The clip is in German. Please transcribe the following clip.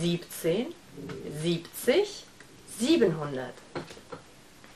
siebzehn, siebzig, siebenhundert.